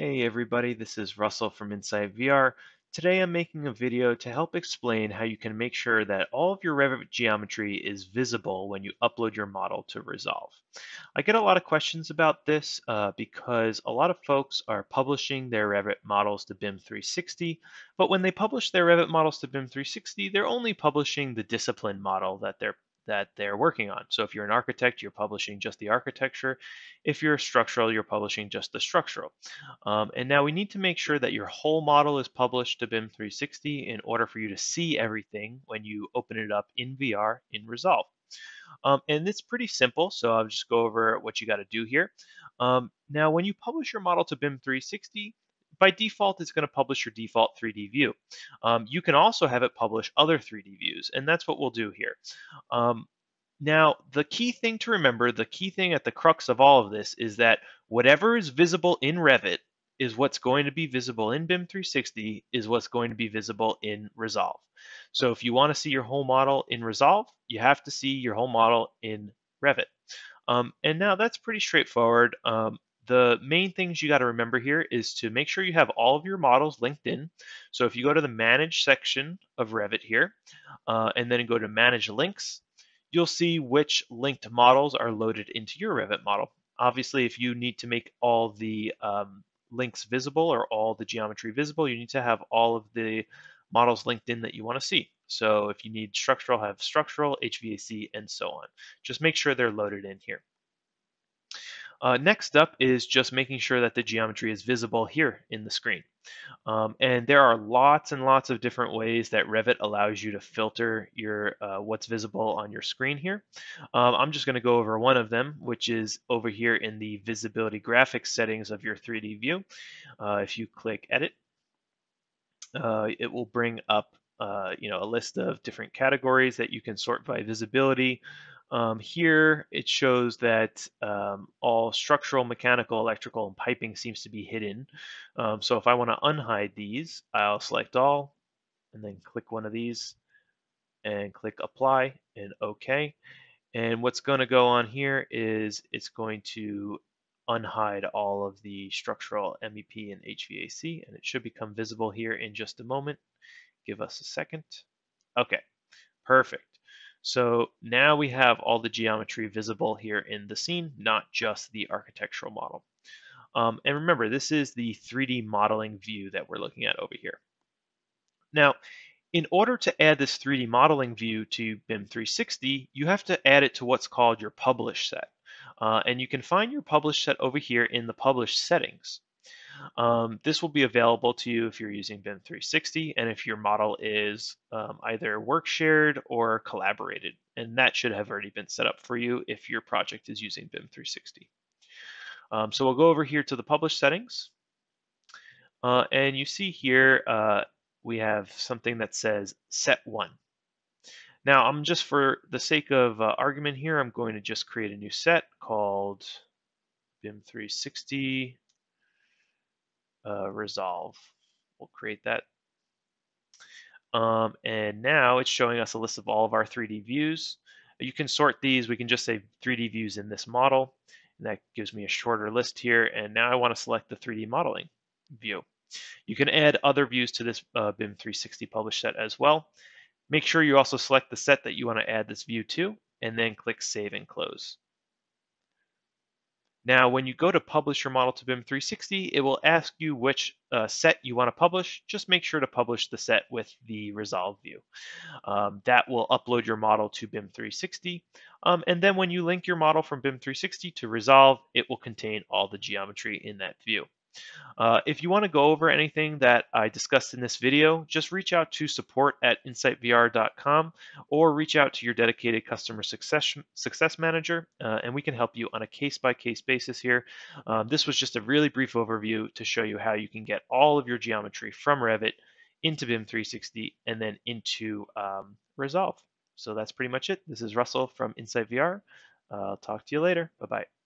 Hey everybody, this is Russell from Insite VR. Today I'm making a video to help explain how you can make sure that all of your Revit geometry is visible when you upload your model to Resolve. I get a lot of questions about this uh, because a lot of folks are publishing their Revit models to BIM 360, but when they publish their Revit models to BIM 360, they're only publishing the discipline model that they're that they're working on. So if you're an architect, you're publishing just the architecture. If you're a structural, you're publishing just the structural. Um, and now we need to make sure that your whole model is published to BIM 360 in order for you to see everything when you open it up in VR in Resolve. Um, and it's pretty simple, so I'll just go over what you got to do here. Um, now, when you publish your model to BIM 360, by default, it's going to publish your default 3D view. Um, you can also have it publish other 3D views, and that's what we'll do here. Um, now, the key thing to remember, the key thing at the crux of all of this is that whatever is visible in Revit is what's going to be visible in BIM 360 is what's going to be visible in Resolve. So if you want to see your whole model in Resolve, you have to see your whole model in Revit. Um, and now that's pretty straightforward. Um, the main things you got to remember here is to make sure you have all of your models linked in. So if you go to the Manage section of Revit here, uh, and then go to Manage Links, you'll see which linked models are loaded into your Revit model. Obviously, if you need to make all the um, links visible or all the geometry visible, you need to have all of the models linked in that you want to see. So if you need structural, have structural, HVAC, and so on. Just make sure they're loaded in here. Uh, next up is just making sure that the geometry is visible here in the screen. Um, and there are lots and lots of different ways that Revit allows you to filter your uh, what's visible on your screen here. Um, I'm just going to go over one of them, which is over here in the visibility graphics settings of your 3D view. Uh, if you click Edit, uh, it will bring up uh, you know a list of different categories that you can sort by visibility. Um, here it shows that um, all structural, mechanical, electrical, and piping seems to be hidden. Um, so if I want to unhide these, I'll select all and then click one of these and click apply and OK. And what's going to go on here is it's going to unhide all of the structural MEP and HVAC and it should become visible here in just a moment. Give us a second. Okay, perfect. So now we have all the geometry visible here in the scene, not just the architectural model. Um, and remember, this is the 3D modeling view that we're looking at over here. Now, in order to add this 3D modeling view to BIM 360, you have to add it to what's called your publish set. Uh, and you can find your publish set over here in the publish settings. Um, this will be available to you if you're using BIM 360 and if your model is um, either work shared or collaborated. And that should have already been set up for you if your project is using BIM 360. Um, so we'll go over here to the publish settings. Uh, and you see here uh, we have something that says set one. Now I'm just for the sake of uh, argument here, I'm going to just create a new set called BIM 360 uh, resolve. We'll create that. Um, and now it's showing us a list of all of our 3D views. You can sort these. We can just say 3D views in this model. And that gives me a shorter list here. And now I want to select the 3D modeling view. You can add other views to this uh, BIM 360 publish set as well. Make sure you also select the set that you want to add this view to, and then click Save and Close. Now, when you go to publish your model to BIM 360, it will ask you which uh, set you want to publish. Just make sure to publish the set with the Resolve view. Um, that will upload your model to BIM 360. Um, and then when you link your model from BIM 360 to Resolve, it will contain all the geometry in that view. Uh, if you want to go over anything that I discussed in this video, just reach out to support at insitevr.com or reach out to your dedicated customer success, success manager, uh, and we can help you on a case-by-case basis here. Um, this was just a really brief overview to show you how you can get all of your geometry from Revit into BIM 360 and then into um, Resolve. So that's pretty much it. This is Russell from Insite VR. I'll talk to you later. Bye-bye.